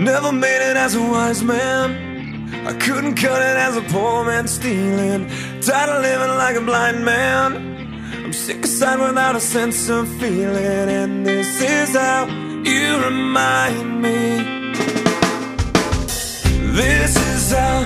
Never made it as a wise man. I couldn't cut it as a poor man stealing. Tired of living like a blind man. I'm sick of sight without a sense of feeling. And this is how you remind me. This is how.